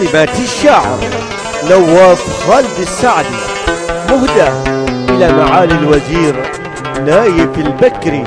كلمات الشاعر نواف خالد السعدي مهدى إلى معالي الوزير نايف البكري.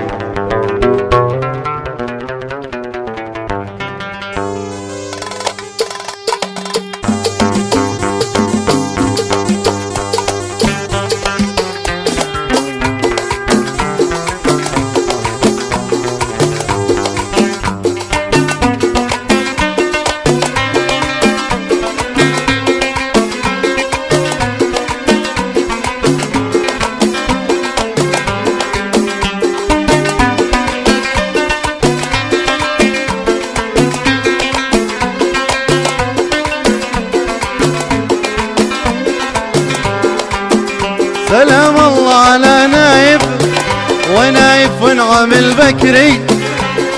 ونعم البكري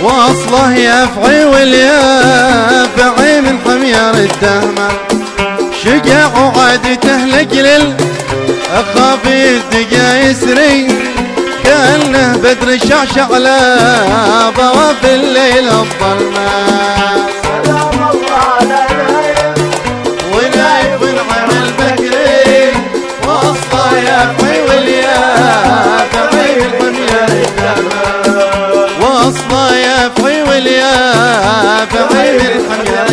وأصله يفعي واليافعي من حمير الدهمة. شجاع وعادته لجلل اخافي الدقا يسري. كانه بدر شعشع على ضواف الليل الظلمة. سلام الله على واليافعي من حمير الدهمة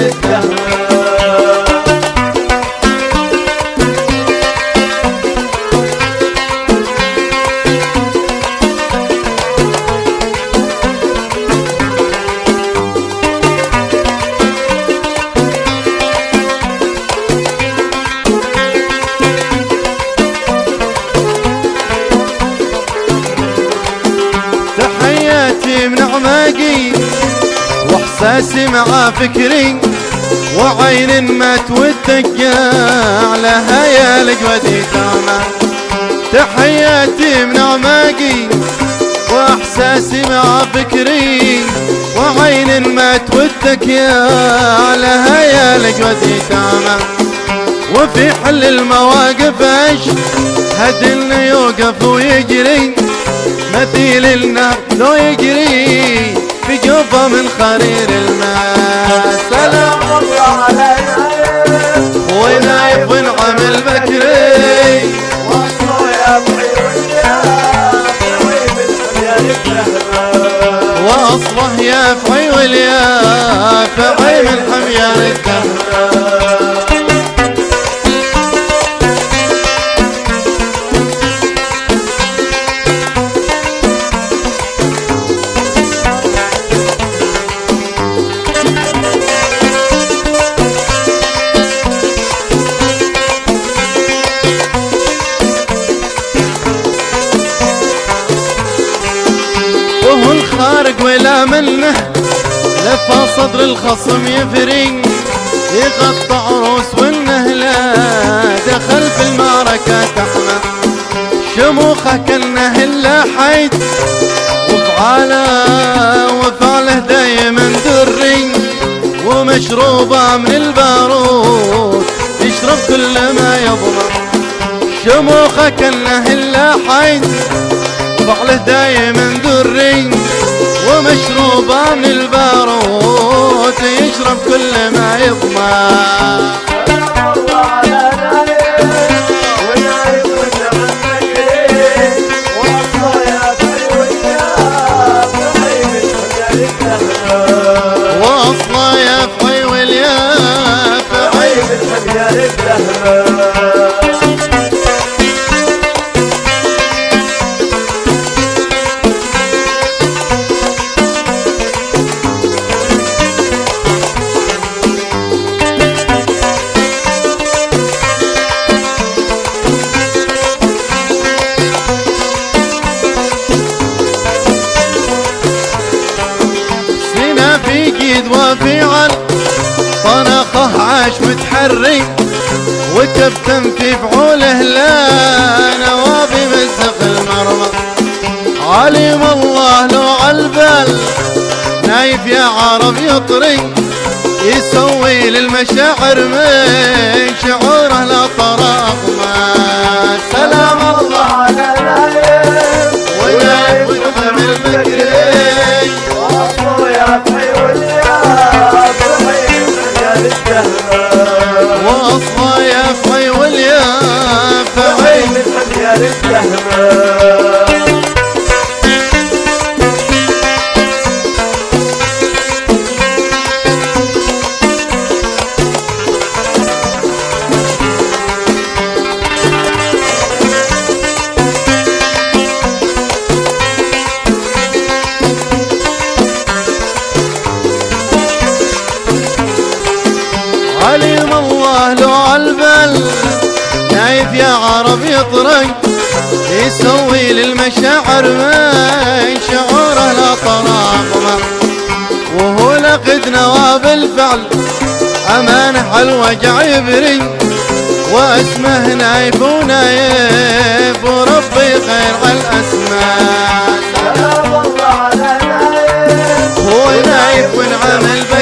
واحساسي مع فكري وعين ما تودق على هيالك وديتانا تحياتي من عماقي وإحساسي مع فكري وعين ما تودك يا على هيالك وديتانا وفي حل المواقف إيش هدلنا يوقف ويجري مثيل النار لو يجري. في جوفه من خرير الماء سلام الله نايف ونايف ونعم البكري وأصله يفعي واليافعي من حمير الدهمة واصله يافعي واليافعي من حميار الدهر. ولا منه لفى صدر الخصم يفرق يغطى عروس والنهلة دخل في المعركة تحمى. شموخه كانه الا حيد وفعاله وفعله دايما دري ومشروبة من البارود يشرب كل ما يضمر. شموخه كانه الا حيد فعله دايما دري ومشروبه من البارود يشرب كل ما البكري واصله الدهمة واصله يفعي عاش متحري وكابتن في فعوله لا نوابي مزق المرمى. علم الله لو عالبال نايف يا عرب يطري يسوي للمشاعر من شعوره لا طرق ما. سلام الله على نايف يا عرب يطرق يسوي للمشاعر من شعوره لا طراق وهو لقد نوى بالفعل أمان حلوة يبري واسمه نايف ونايف وربي خير على الأسماء. سلام الله على نايف. هو نايف ونعمل بكري